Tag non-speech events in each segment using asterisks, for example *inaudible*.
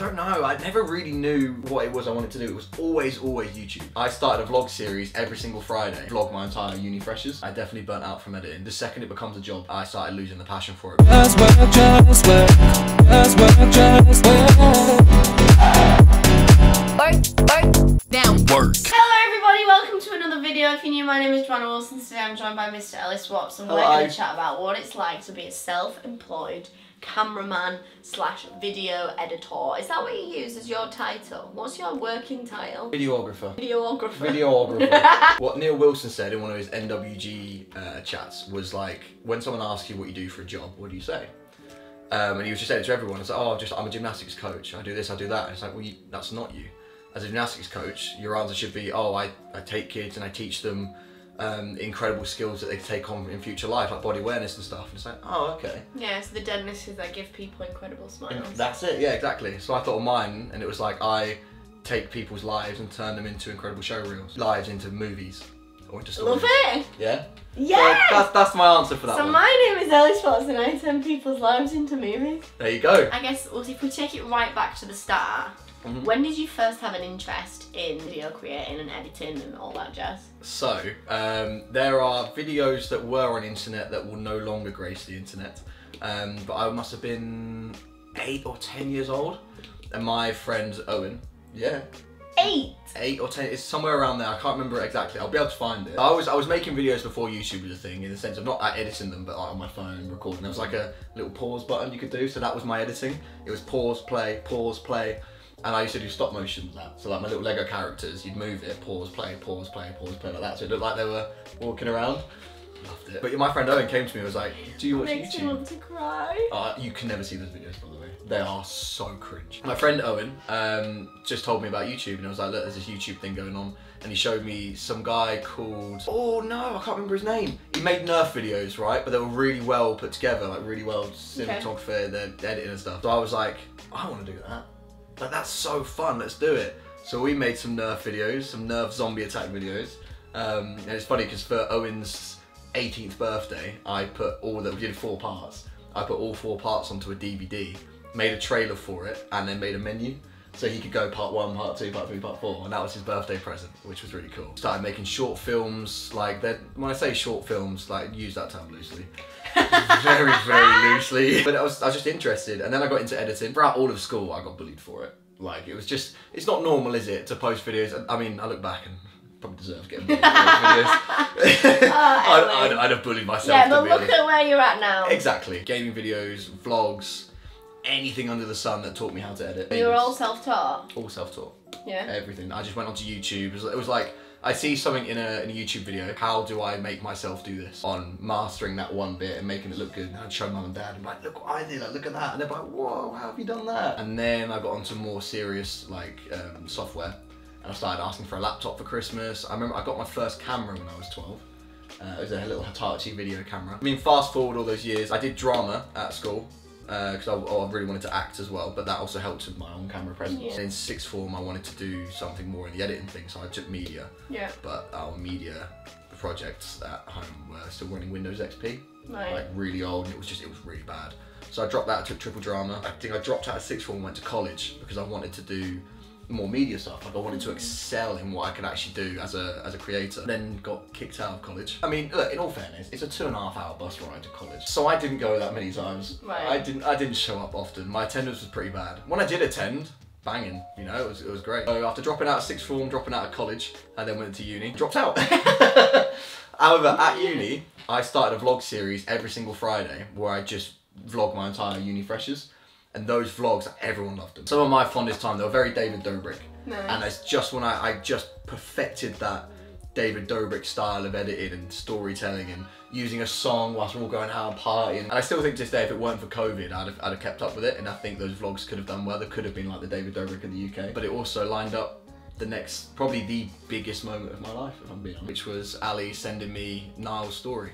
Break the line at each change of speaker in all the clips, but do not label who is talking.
don't know. I never really knew what it was I wanted to do. It was always, always YouTube. I started a vlog series every single Friday. Vlog my entire uni freshers. I definitely burnt out from editing. The second it becomes a job, I started losing the passion for it.
Just work, just work, just work, just work.
Work, work, now
Work.
Hello everybody, welcome to another video. If you're new, my name is Joanna Wilson. Today I'm joined by Mr. Ellis Watts and we're going to chat about what it's like to be a self-employed cameraman slash video editor. Is that what you use as your title? What's your working title?
Videographer.
Videographer.
Videographer. *laughs* what Neil Wilson said in one of his NWG uh, chats was like, when someone asks you what you do for a job, what do you say? Um, and he was just saying it to everyone. It's like, oh, I'm just I'm a gymnastics coach. I do this, I do that. And it's like, well, you, that's not you. As a gymnastics coach, your answer should be, oh, I, I take kids and I teach them um, incredible skills that they take on in future life, like body awareness and stuff. And it's like, oh, okay.
Yeah, so the deadness is I give people incredible smiles.
That's it. Yeah, exactly. So I thought of mine, and it was like I take people's lives and turn them into incredible show reels, lives into movies or into stories.
Love it!
Yeah.
Yeah!
So that's that's my answer for that
So
one.
my name is Ellis Watts and I turn people's lives into movies.
There you go.
I guess well, if we take it right back to the start,
Mhm.
when did you first have an interest in video creating and editing and all that jazz?
So um, there are videos that were on internet that will no longer grace the internet, um, but I must have been eight or ten years old, and my friend Owen, yeah,
Eight.
eight or ten. It's somewhere around there. I can't remember exactly. I'll be able to find it. I was I was making videos before YouTube was a thing, in the sense of not editing them, but like on my phone recording. There was like a little pause button you could do, so that was my editing. It was pause, play, pause, play, and I used to do stop motion with that. So like my little Lego characters, you'd move it, pause, play, pause, play, pause, play like that. So it looked like they were walking around. Loved it. But my friend Owen came to me and was like, "Do you watch
Makes me want to cry.
Uh, you can never see those videos, by the way. They are so cringe. My friend Owen um, just told me about YouTube, and I was like, look, there's this YouTube thing going on. And he showed me some guy called, oh no, I can't remember his name. He made Nerf videos, right? But they were really well put together, like really well cinematography, the editing and stuff. So I was like, I want to do that. Like, that's so fun, let's do it. So we made some Nerf videos, some Nerf zombie attack videos. Um, and it's funny because for Owen's 18th birthday, I put all that, we did four parts. I put all four parts onto a DVD, made a trailer for it, and then made a menu. So he could go part one, part two, part three, part four, and that was his birthday present, which was really cool. Started making short films, like that. When I say short films, like use that term loosely, *laughs* very, very loosely. But I was, I was just interested, and then I got into editing. Throughout all of school, I got bullied for it. Like it was just, it's not normal, is it, to post videos? I mean, I look back and probably deserve getting bullied for those videos. *laughs* Oh, *laughs* I'd, I'd, I'd have bullied myself.
Yeah, but look
honest.
at where you're at now.
Exactly. Gaming videos, vlogs, anything under the sun that taught me how to edit.
You were all self-taught.
all self-taught.
Yeah.
Everything. I just went onto YouTube. It was, it was like I see something in a, in a YouTube video. How do I make myself do this? On mastering that one bit and making it look good. And I'd show mum and dad and be like, look what I did. Like, look at that. And they're like, whoa, how have you done that? And then I got onto more serious like um, software. And I started asking for a laptop for Christmas. I remember I got my first camera when I was 12. Uh, it was a little Hitachi video camera. I mean, fast forward all those years, I did drama at school Uh, because I, oh, I really wanted to act as well, but that also helped with my on-camera presence.
Yeah.
In sixth form, I wanted to do something more in the editing thing, so I took media,
Yeah.
but our media projects at home were still running Windows XP,
Right.
like really old, and it was just, it was really bad. So I dropped that, took triple drama. I think I dropped out of sixth form and went to college because I wanted to do more media stuff. Like I wanted to excel in what I could actually do as a as a creator. Then got kicked out of college. I mean, look, in all fairness, it's a two and a half hour bus ride to college. So I didn't go that many times.
Right.
I didn't I didn't show up often. My attendance was pretty bad. When I did attend, banging, you know, it was, it was great. So after dropping out of sixth form, dropping out of college, I then went to uni, dropped out. *laughs* However, at uni, I started a vlog series every single Friday where I just vlog my entire uni freshers. And those vlogs, everyone loved them. Some of my fondest time, they were very David Dobrik.
Nice.
And it's just when I, I just perfected that David Dobrik style of editing and storytelling and using a song whilst we're all going out and partying. And I still think to this day, if it weren't for COVID, I'd have, I'd have kept up with it. And I think those vlogs could have done well. They could have been like the David Dobrik of the UK. But it also lined up the next, probably the biggest moment of my life, if I'm being honest, which was Ali sending me Nile's story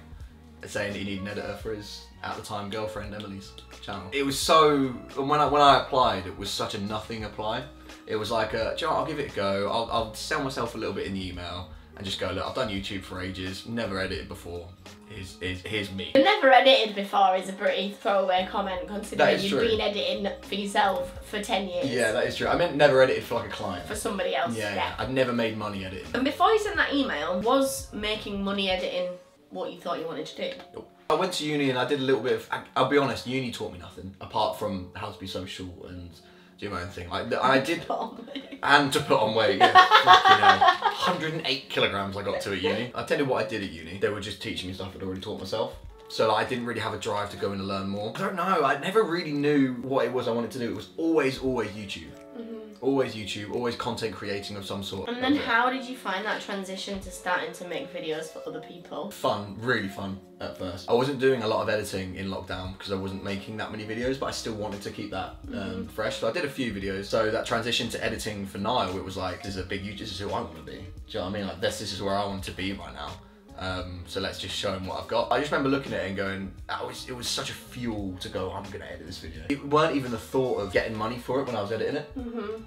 saying that he needed an editor for his at the time girlfriend Emily's channel. It was so when I when I applied, it was such a nothing apply. It was like, a, "Do you know what, I'll give it a go. I'll, I'll sell myself a little bit in the email, and just go, look, I've done YouTube for ages, never edited before. Here's, here's, here's me.
Never edited before is a pretty throwaway comment considering you've
true.
been editing for yourself for 10 years.
Yeah, that is true. I meant never edited for like a client.
For somebody else.
Yeah, yeah. I've never made money editing.
And before you sent that email, was making money editing what you thought you wanted to do?
I went to uni and I did a little bit of. I'll be honest, uni taught me nothing apart from how to be social and do my own thing. Like I *laughs* did, and to put on weight. Yeah, *laughs* fucking hell. 108 kilograms I got to at uni. I tell you what I did at uni. They were just teaching me stuff I'd already taught myself. So like, I didn't really have a drive to go in and learn more. I don't know. I never really knew what it was I wanted to do. It was always, always YouTube. Always YouTube. Always content creating of some sort.
And then how did you find that transition to starting to make videos for other people?
fun, really fun at first. I wasn't doing a lot of editing in lockdown because I wasn't making that many videos, but I still wanted to keep that um, fresh. So I did a few videos. So that transition to editing for Nile, it was like, this is a big YouTube, this is who I want to be. Do you know what I mean? Like this, this is where I want to be right now. Um, so let's just show him what I've got. I just remember looking at it and going, it was such a fuel to go, I'm gonna edit this video. It weren't even the thought of getting money for it when I was editing it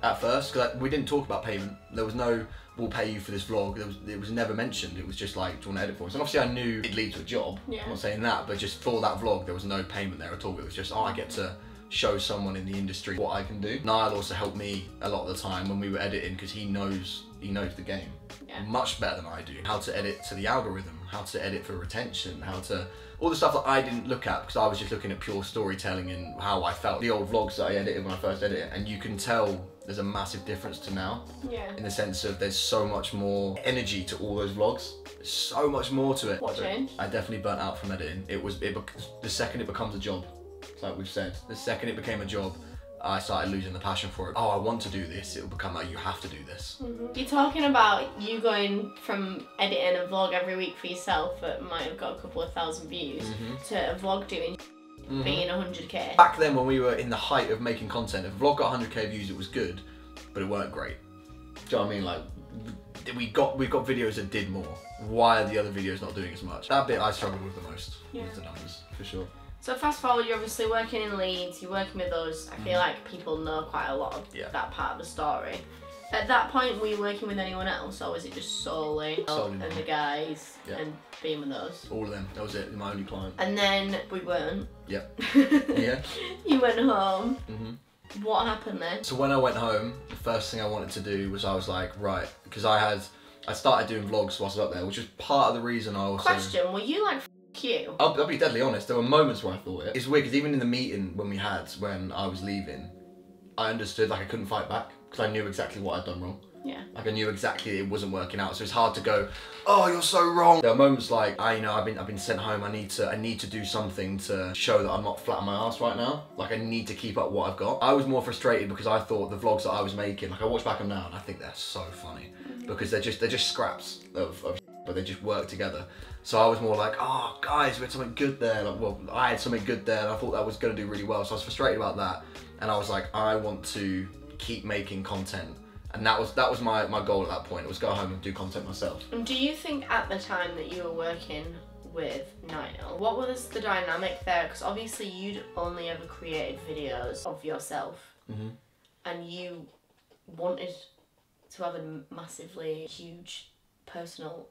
at first, because we didn't talk about payment. There was no, we'll pay you for this vlog. There was, it was never mentioned. It was just like, do you want to edit for us? And obviously I knew it'd lead to a job.
Yeah.
I'm not saying that, but just for that vlog, there was no payment there at all. It was just, oh, I get to show someone in the industry what I can do. Nile also helped me a lot of the time when we were editing because he knows, he knows the game
Yeah.
much better than I do. How to edit to the algorithm, how to edit for retention, how to all the stuff that I didn't look at because I was just looking at pure storytelling and how I felt. The old vlogs that I edited when I first edited, and you can tell there's a massive difference to now
Yeah.
in the sense of there's so much more energy to all those vlogs. So much more to it.
What changed?
I definitely burnt out from editing. It was it the second it becomes a job, like we've said, the second it became a job. I started losing the passion for it. Oh, I want to do this. It will become like you have to do this.
You're talking about you going from editing a vlog every week for yourself that might have got a couple of thousand views
Mm-hmm.
to a vlog doing being 100k.
Back then, when we were in the height of making content, if a vlog got 100k views, it was good, but it weren't great. Do you know what I mean? Like, we got we got videos that did more. Why are the other videos not doing as much? That bit I struggled with the most.
Yeah.
Was the numbers for sure.
So fast forward, you're obviously working in Leeds, you're working with us. I feel like people know quite a lot of.
Yeah.
that part of the story. At that point, were you working with anyone else, or was it just solely,
Solely
and the guys
Yeah.
and being with us?
All of them. That was it. My only client.
And then we weren't.
Yep. *laughs* Yeah.
you went home.
Mhm.
What happened then?
So when I went home, the first thing I wanted to do was I was like, right, because I had I started doing vlogs whilst I was up there, which was part of the reason I also.
Question: Were you like You?
I'll, I'll be deadly honest. There were moments where I thought it. It's weird because even in the meeting when we had when I was leaving, I understood like I couldn't fight back because I knew exactly what I'd done wrong.
Yeah.
Like I knew exactly it wasn't working out. So it's hard to go, oh, you're so wrong. There are moments like I, you know, I've been I've been sent home. I need to I need to do something to show that I'm not flat on my ass right now. Like I need to keep up what I've got. I was more frustrated because I thought the vlogs that I was making, like I watch back on now and I think they're so funny mm-hmm. because they're just they're just scraps of, of but they just work together. So I was more like, oh guys, we had something good there. Like, well, I had something good there, and I thought that was gonna do really well. So I was frustrated about that, and I was like, I want to keep making content, and that was that was my my goal at that point. It was go home and do content myself.
And do you think at the time that you were working with Nile, what was the dynamic there? Because obviously you'd only ever created videos of yourself,
Mhm.
and you wanted to have a massively huge personal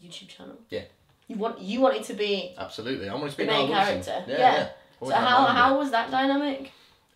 YouTube channel.
Yeah.
You want you wanted to be
Absolutely, I wanted to be
the main character.
Yeah,
Yeah.
yeah.
So how how
bit.
was that dynamic?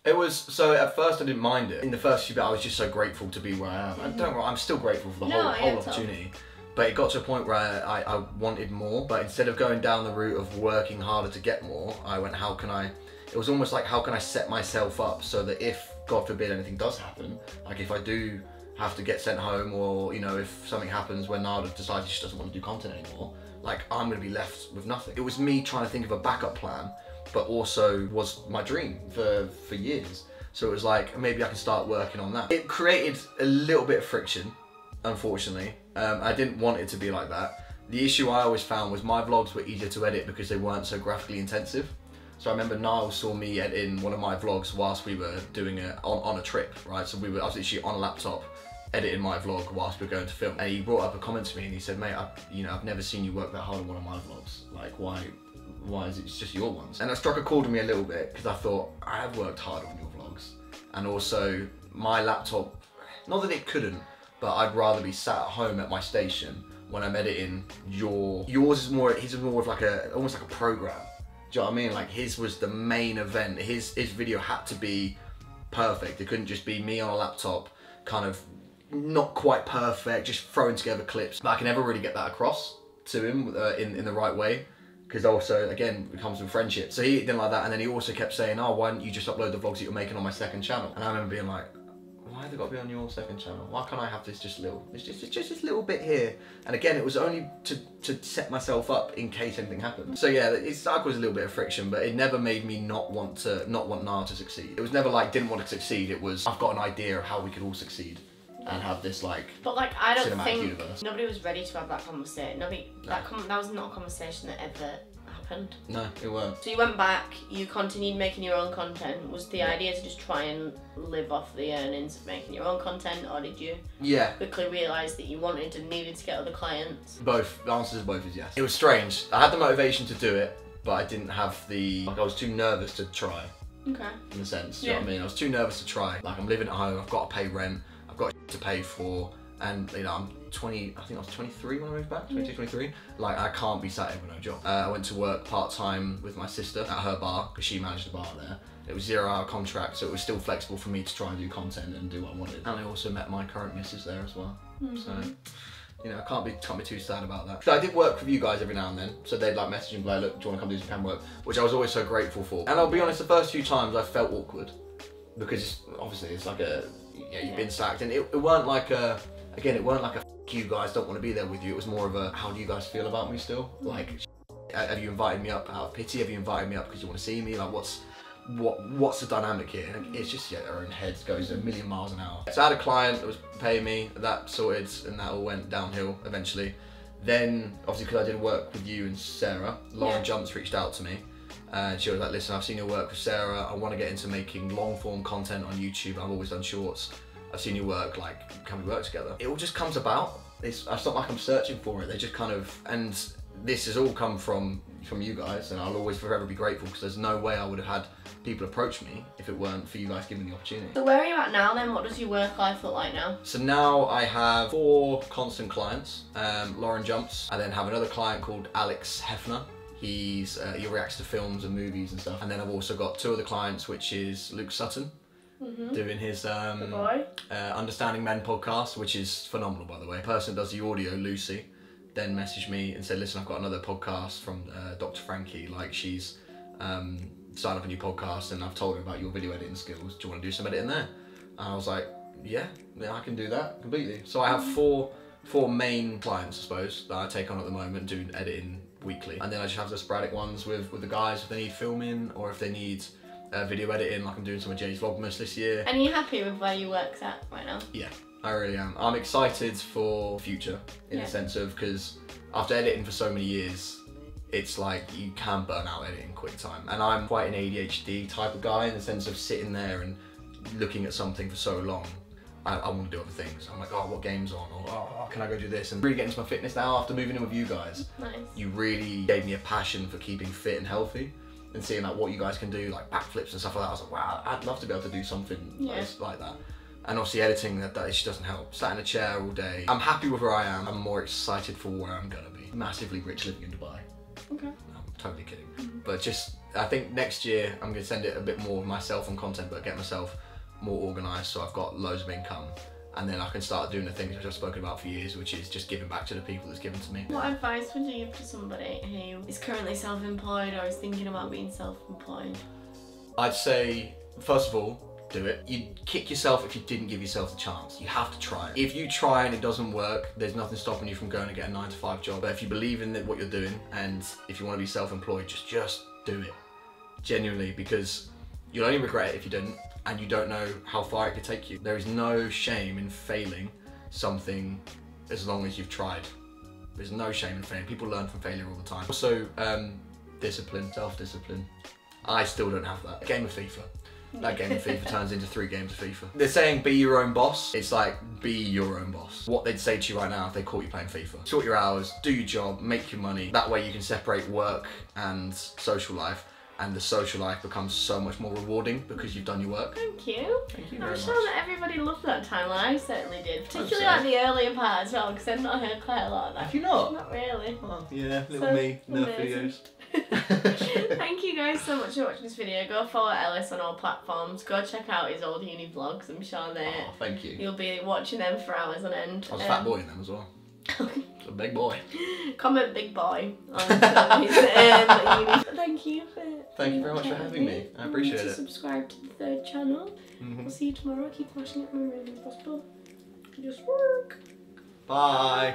It was so at first I didn't mind it. In the first few bit, I was just so grateful to be where I am. And don't worry, I'm still grateful for the
No,
whole, whole opportunity. But it got to a point where I, I wanted more. But instead of going down the route of working harder to get more, I went, how can I? It was almost like how can I set myself up so that if God forbid anything does happen, like if I do have to get sent home, or you know if something happens when Nada decides she doesn't want to do content anymore, like I'm gonna be left with nothing. It was me trying to think of a backup plan, but also was my dream for for years. So it was like maybe I can start working on that. It created a little bit of friction, unfortunately. Um, I didn't want it to be like that. The issue I always found was my vlogs were easier to edit because they weren't so graphically intensive. So I remember Nile saw me editing one of my vlogs whilst we were doing it on, on a trip, right? So we were literally on a laptop editing my vlog whilst we were going to film. And he brought up a comment to me and he said, mate, I, you know, I've never seen you work that hard on one of my vlogs. Like, why, why is it it's just your ones? And that struck a chord with me a little bit because I thought, I have worked hard on your vlogs. And also, my laptop, not that it couldn't, but I'd rather be sat at home at my station when I'm editing, your yours is more his is more of like a almost like a program. Do you know what I mean? Like his was the main event. His his video had to be perfect. It couldn't just be me on a laptop, kind of not quite perfect, just throwing together clips. But I can never really get that across to him uh, in in the right way. Because also, again, it comes from friendship. So he didn't like that, and then he also kept saying, "Oh, why don't you just upload the vlogs that you're making on my second channel?" And I remember being like, why have they got to be on your second channel? Why can't I have this just little? It's just it's just this little bit here. And again, it was only to to set myself up in case anything happened. So yeah, it started with a little bit of friction, but it never made me not want to not want Nara to succeed. It was never like didn't want to succeed. It was I've got an idea of how we could all succeed and have this like
But like, I don't
Cinematic
think
universe.
nobody was ready to have that conversation. Nobody, that com- that was not a conversation that ever happened.
no, it weren't.
So you went back, you continued making your own content. Was the
Yeah.
idea to just try and live off the earnings of making your own content, or did you
Yeah,
quickly realise that you wanted and needed to get other clients?
both. The answer to both is yes. It was strange. I had the motivation to do it, but I didn't have the like. I was too nervous to try.
Okay.
in a sense. Do you know what I mean? I was too nervous to try. Like I'm living at home, I've got to pay rent, to pay for, and you know I'm 20. I think I was 23 when I moved back. 22, 23. Like I can't be sat here with no job. Uh, I went to work part time with my sister at her bar because she managed the bar there. It was zero hour contract, so it was still flexible for me to try and do content and do what I wanted. And I also met my current missus there as well. So. You know, I can't be can't be too sad about that. So I did work with you guys every now and then. So they'd like message and be like, look, do you want to come do some cam work? Which I was always so grateful for. And I'll be honest, the first few times I felt awkward because it's, obviously it's like a yeah, you've been sacked, and it, it weren't like a again, it weren't like a you guys don't want to be there with you. It was more of a how do you guys feel about me still? Hmm. Like, have you invited me up out of pity? Have you invited me up because you want to see me? Like, what's what what's the dynamic here? And it's just yeah, their own heads goes a million miles an hour. So I had a client that was paying me, that sorted, and that all went downhill eventually. Then obviously because I did work with you and Sarah, Lauren
Yeah.
Jumps reached out to me. And she was like, listen, I've seen your work with Sarah. I want to get into making long form content on YouTube. I've always done shorts. I've seen your work. Like, can we work together? It all just comes about. It's, it's not like I'm searching for it. They just kind of, and this has all come from from you guys, and I'll always forever be grateful because there's no way I would have had people approach me if it weren't for you guys giving the opportunity.
So where are you at now then? What does your work life look like now?
So now I have four constant clients. Um, Lauren Jumps. I then have another client called Alex Hefner. He's uh, he reacts to films and movies and stuff. And then I've also got two other clients, which is Luke Sutton, doing his um, uh, Understanding Men podcast, which is phenomenal by the way. person does the audio, Lucy, then messaged me and said, "Listen, I've got another podcast from uh, Dr. Frankie. Like she's um, started up a new podcast, and I've told her about your video editing skills. Do you want to do some editing there?" And I was like, "Yeah, yeah, I can do that completely." So I have four four main clients, I suppose, that I take on at the moment, doing editing weekly, and then I just have the sporadic ones with with the guys if they need filming or if they need. Uh, video editing, like I'm doing some of Jay's Vlogmas this year.
And are you happy with where your work's at right now?
Yeah, I really am. I'm excited for future in
Yeah.
the sense of because after editing for so many years, it's like you can burn out editing quick time. And I'm quite an ADHD type of guy in the sense of sitting there and looking at something for so long. I, I want to do other things. I'm like, oh, what game's on? Or oh, oh can I go do this? And really get into my fitness now after moving in with you guys.
Nice.
You really gave me a passion for keeping fit and healthy. And seeing like what you guys can do, like backflips and stuff like that, I was like, wow, I'd love to be able to do something
Yeah.
like, that. And obviously editing that, that just doesn't help. Sat in a chair all day. I'm happy with where I am. I'm more excited for where I'm gonna be. Massively rich living in Dubai.
Okay.
I'm totally kidding. Mm-hmm. But just I think next year I'm gonna send it a bit more of myself on content, but get myself more organised so I've got loads of income. And then I can start doing the things which I've spoken about for years, which is just giving back to the people that's given to me.
What advice would you give to somebody who is currently self-employed or is thinking about being self-employed?
I'd say, first of all, do it. You'd kick yourself if you didn't give yourself the chance. You have to try it. If you try and it doesn't work, there's nothing stopping you from going and get a nine to five job. But if you believe in what you're doing and if you want to be self-employed, just just do it. Genuinely, because you'll only regret it if you didn't, and you don't know how far it could take you. There is no shame in failing something as long as you've tried. There's no shame in failing. People learn from failure all the time. Also, um, discipline, self-discipline. I still don't have that. Game of FIFA. That game of FIFA *laughs* turns into three games of FIFA. They're saying be your own boss. It's like be your own boss. What they'd say to you right now if they caught you playing FIFA. Sort your hours, do your job, make your money. That way you can separate work and social life. And the social life becomes so much more rewarding because you've done your work.
Thank you.
Thank you
I'm sure
much.
that everybody loved that timeline. I certainly did, particularly like the earlier part as well, because I've not heard quite a lot of that.
Have you not?
Not really.
Oh, yeah, little
So
me, Nerf
amazing.
videos. *laughs* *laughs*
Thank you guys so much for watching this video. Go follow Ellis on all platforms. Go check out his old uni vlogs. I'm sure that
Oh, thank you.
you'll be watching them for hours on end.
I was
Um,
fat boy in them as well. A big boy.
Comment big boy on um, his uni. Thank you for.
Thank you very much for having
with
me. I appreciate
to
it.
Subscribe to the third channel.
Mhm.
We'll see you tomorrow. Keep washing it more as possible. Just work.
Bye.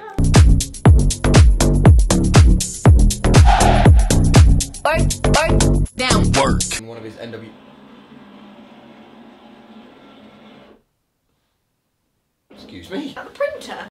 In one of his NW. Excuse me.
At the printer.